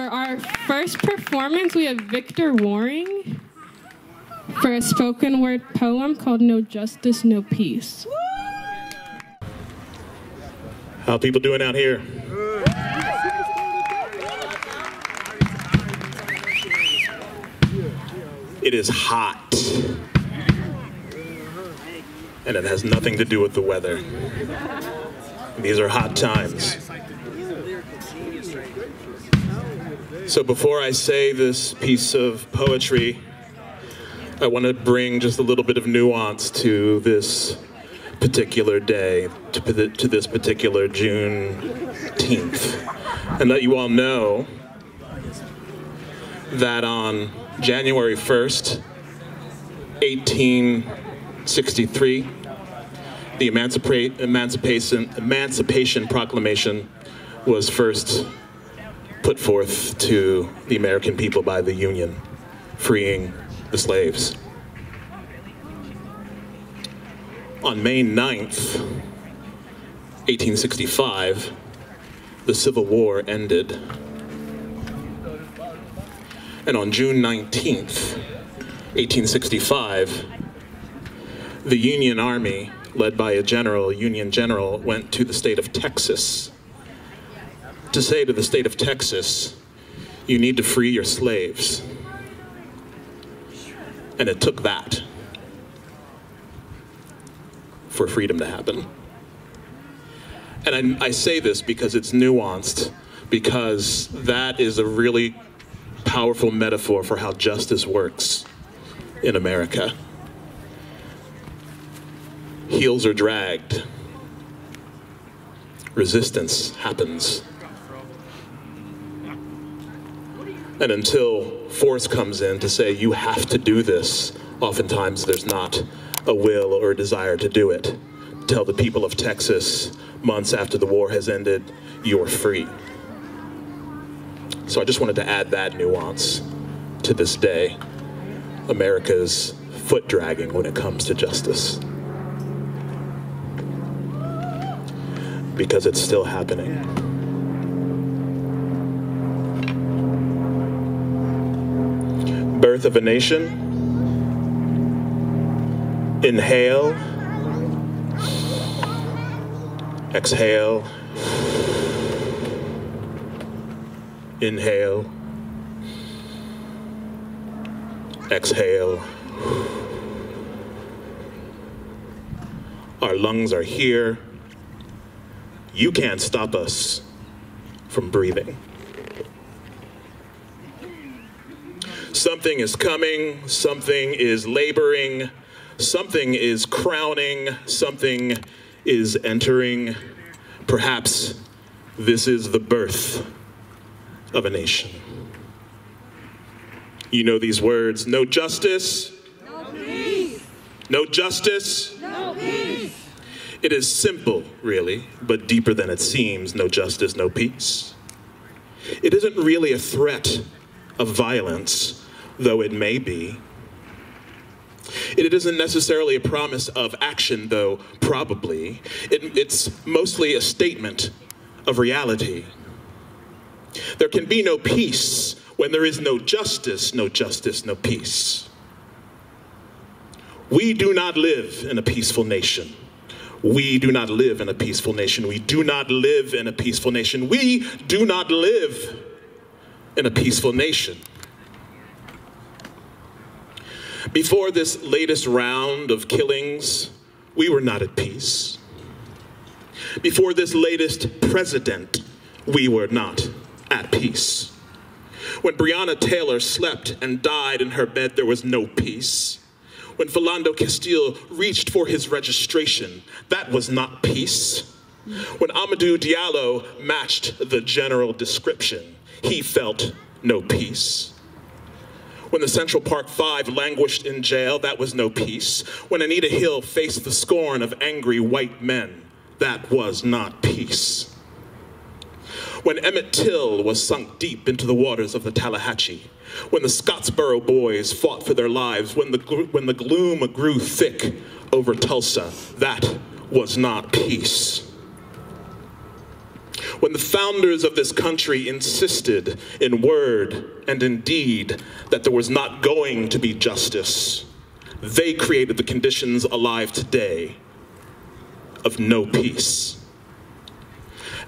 For our first performance, we have Victor Warring for a spoken word poem called No Justice, No Peace. How people doing out here? It is hot. And it has nothing to do with the weather. These are hot times. So before I say this piece of poetry, I want to bring just a little bit of nuance to this particular day, to, to this particular Juneteenth, and let you all know that on January 1st, 1863, the Emancipation, Emancipation Proclamation was first put forth to the American people by the Union, freeing the slaves. On May 9th, 1865, the Civil War ended. And on June 19th, 1865, the Union Army, led by a general, Union general, went to the state of Texas to say to the state of Texas, you need to free your slaves. And it took that for freedom to happen. And I, I, say this because it's nuanced, because that is a really powerful metaphor for how justice works in America. Heels are dragged, resistance happens. And until force comes in to say, you have to do this, oftentimes there's not a will or a desire to do it. Tell the people of Texas, months after the war has ended, you're free. So I just wanted to add that nuance to this day. America's foot dragging when it comes to justice. Because it's still happening. Birth of a nation. Inhale. Exhale. Inhale. Exhale. Our lungs are here. You can't stop us from breathing. Something is coming, something is laboring, something is crowning, something is entering. Perhaps this is the birth of a nation. You know these words no justice, no peace. No justice, no peace. It is simple, really, but deeper than it seems no justice, no peace. It isn't really a threat of violence though it may be. It isn't necessarily a promise of action, though probably. It, it's mostly a statement of reality. There can be no peace when there is no justice, no justice, no peace. We do not live in a peaceful nation. We do not live in a peaceful nation. We do not live in a peaceful nation. We do not live in a peaceful nation. Before this latest round of killings, we were not at peace. Before this latest president, we were not at peace. When Breonna Taylor slept and died in her bed, there was no peace. When Philando Castile reached for his registration, that was not peace. When Amadou Diallo matched the general description, he felt no peace. When the Central Park Five languished in jail, that was no peace. When Anita Hill faced the scorn of angry white men, that was not peace. When Emmett Till was sunk deep into the waters of the Tallahatchie, when the Scottsboro boys fought for their lives, when the, when the gloom grew thick over Tulsa, that was not peace. When the founders of this country insisted in word and in deed that there was not going to be justice, they created the conditions alive today of no peace.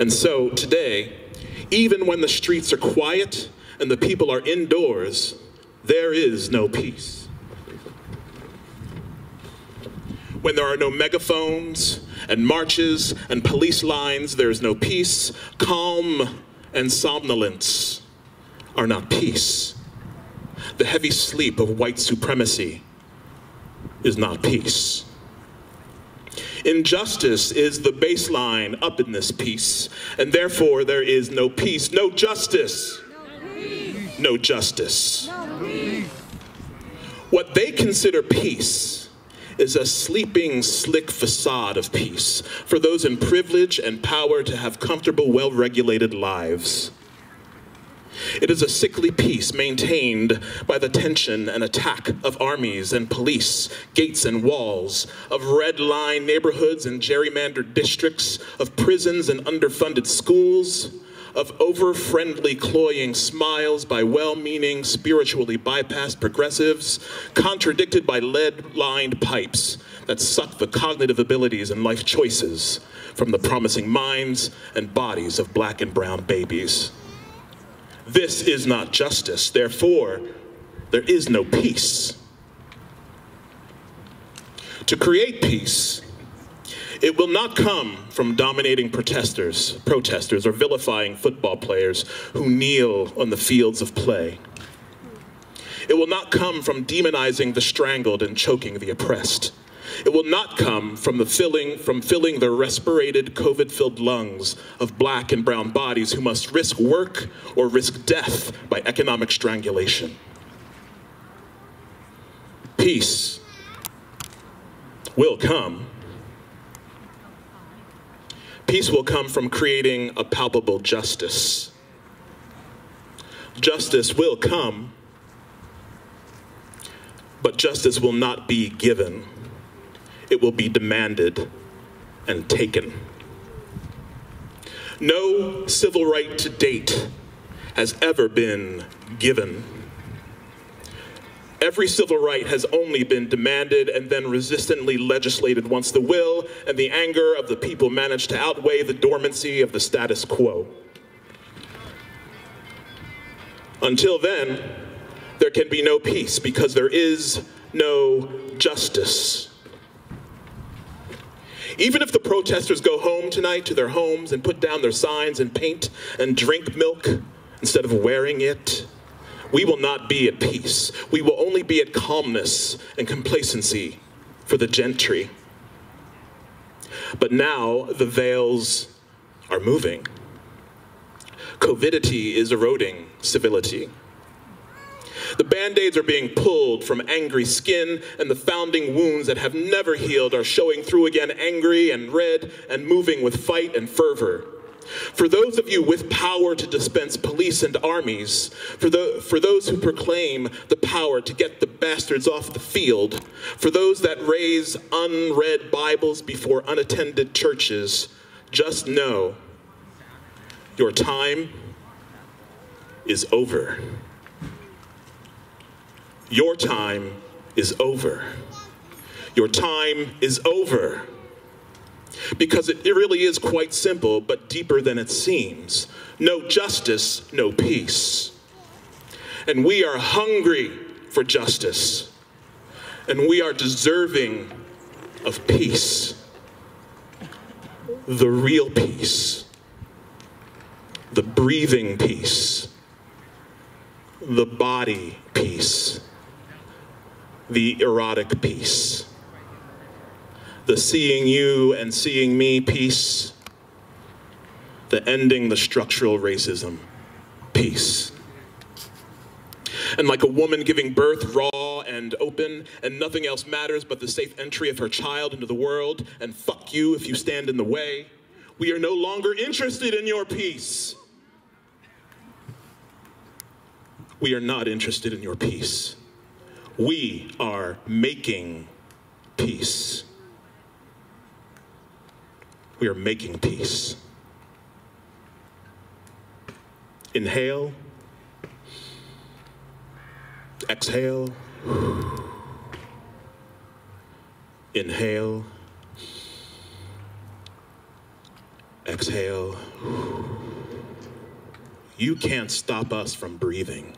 And so today, even when the streets are quiet and the people are indoors, there is no peace. When there are no megaphones and marches and police lines, there is no peace. Calm and somnolence are not peace. The heavy sleep of white supremacy is not peace. Injustice is the baseline up in this peace, and therefore there is no peace, no justice. No, justice. No what they consider peace is a sleeping, slick facade of peace for those in privilege and power to have comfortable, well regulated lives. It is a sickly peace maintained by the tension and attack of armies and police, gates and walls, of red line neighborhoods and gerrymandered districts, of prisons and underfunded schools, of over friendly, cloying smiles by well meaning, spiritually bypassed progressives, contradicted by lead lined pipes that suck the cognitive abilities and life choices from the promising minds and bodies of black and brown babies. This is not justice. Therefore, there is no peace. To create peace, it will not come from dominating protesters, protesters or vilifying football players who kneel on the fields of play. It will not come from demonizing the strangled and choking the oppressed. It will not come from the filling from filling the respirated COVID-filled lungs of black and brown bodies who must risk work or risk death by economic strangulation. Peace will come. Peace will come from creating a palpable justice. Justice will come, but justice will not be given it will be demanded and taken. No civil right to date has ever been given. Every civil right has only been demanded and then resistantly legislated once the will and the anger of the people manage to outweigh the dormancy of the status quo. Until then, there can be no peace because there is no justice. Even if the protesters go home tonight to their homes and put down their signs and paint and drink milk instead of wearing it, we will not be at peace. We will only be at calmness and complacency for the gentry. But now the veils are moving. Covidity is eroding civility. The band-aids are being pulled from angry skin, and the founding wounds that have never healed are showing through again angry and red and moving with fight and fervor. For those of you with power to dispense police and armies, for, the, for those who proclaim the power to get the bastards off the field, for those that raise unread Bibles before unattended churches, just know your time is over. Your time is over. Your time is over. Because it, really is quite simple, but deeper than it seems. No justice, no peace. And we are hungry for justice. And we are deserving of peace. The real peace. The breathing peace. The body peace the erotic peace, the seeing you and seeing me peace, the ending the structural racism peace. And like a woman giving birth raw and open, and nothing else matters but the safe entry of her child into the world, and fuck you if you stand in the way, we are no longer interested in your peace. We are not interested in your peace. We are making peace. We are making peace. Inhale. Exhale. Inhale. Exhale. You can't stop us from breathing.